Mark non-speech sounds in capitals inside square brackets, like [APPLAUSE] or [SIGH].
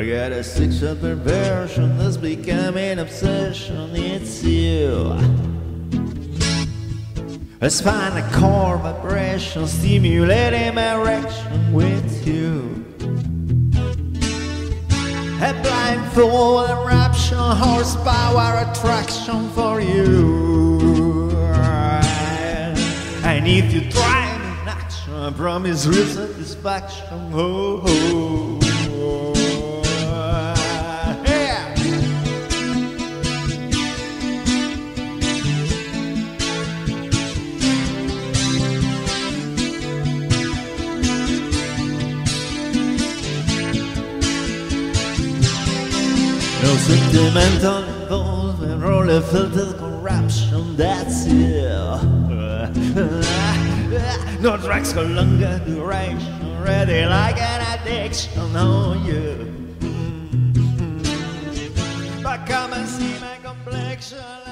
I got a sexual perversion that's becoming obsession. It's you. A cord vibration stimulating my erection with you. A blindfold eruption, horsepower attraction for you. And if you try an action, I promise real satisfaction. Oh, oh. No sentimental involvement, roller filtered corruption, that's it. No drugs for longer [LAUGHS] duration, ready like an addiction on you. Mm, mm, mm. But come and see my complexion.